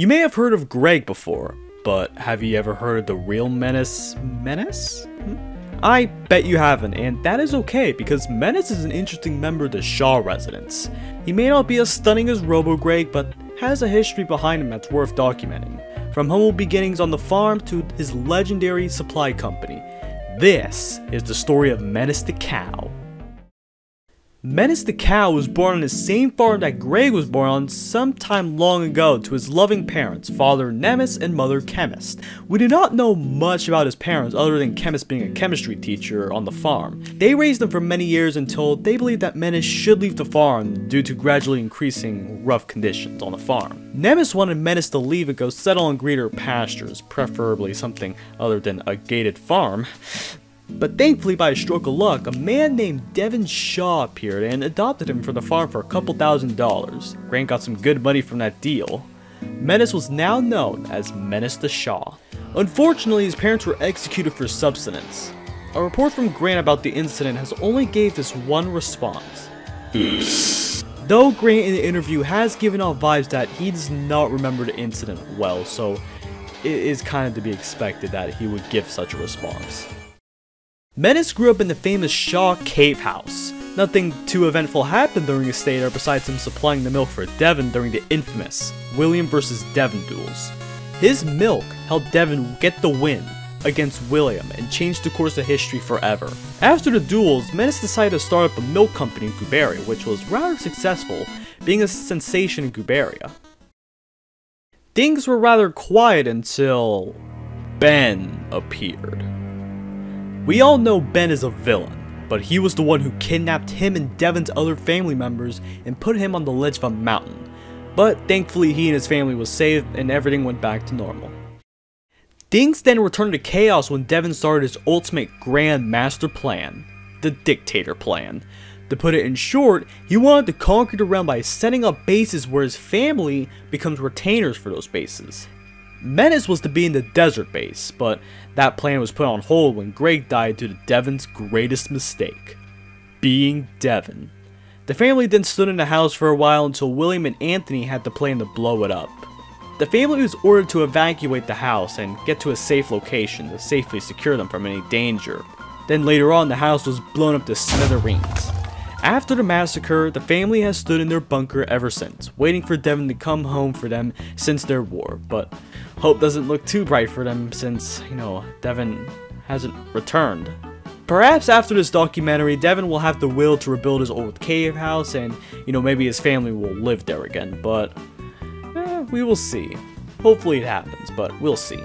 You may have heard of Greg before, but have you ever heard of the real Menace? Menace? Hmm? I bet you haven't, and that is okay because Menace is an interesting member of the Shaw residence. He may not be as stunning as Robo Greg, but has a history behind him that's worth documenting. From humble beginnings on the farm to his legendary supply company. This is the story of Menace the Cow. Menace the cow was born on the same farm that Greg was born on sometime long ago to his loving parents, father Nemes and mother Chemist. We do not know much about his parents other than Chemist being a chemistry teacher on the farm. They raised him for many years until they believed that Menace should leave the farm due to gradually increasing rough conditions on the farm. Nemes wanted Menace to leave and go settle on greener pastures, preferably something other than a gated farm. But thankfully, by a stroke of luck, a man named Devon Shaw appeared and adopted him for the farm for a couple thousand dollars. Grant got some good money from that deal. Menace was now known as Menace the Shaw. Unfortunately, his parents were executed for subsistence. A report from Grant about the incident has only gave this one response. Though Grant in the interview has given off vibes that he does not remember the incident well, so it is kind of to be expected that he would give such a response. Menace grew up in the famous Shaw Cave House. Nothing too eventful happened during his stay there besides him supplying the milk for Devon during the infamous William vs. Devon duels. His milk helped Devon get the win against William and changed the course of history forever. After the duels, Menace decided to start up a milk company in Gubaria, which was rather successful, being a sensation in Gubaria. Things were rather quiet until Ben appeared. We all know Ben is a villain, but he was the one who kidnapped him and Devon's other family members and put him on the ledge of a mountain. But thankfully he and his family was saved and everything went back to normal. Things then returned to chaos when Devon started his ultimate grand master plan, the Dictator Plan. To put it in short, he wanted to conquer the realm by setting up bases where his family becomes retainers for those bases. Menace was to be in the desert base, but that plan was put on hold when Greg died due to Devon's greatest mistake being Devon. The family then stood in the house for a while until William and Anthony had the plan to blow it up. The family was ordered to evacuate the house and get to a safe location to safely secure them from any danger. Then later on, the house was blown up to smithereens. After the massacre, the family has stood in their bunker ever since, waiting for Devon to come home for them since their war, but hope doesn't look too bright for them since, you know, Devon hasn't returned. Perhaps after this documentary, Devon will have the will to rebuild his old cave house and, you know, maybe his family will live there again, but eh, we will see. Hopefully it happens, but we'll see.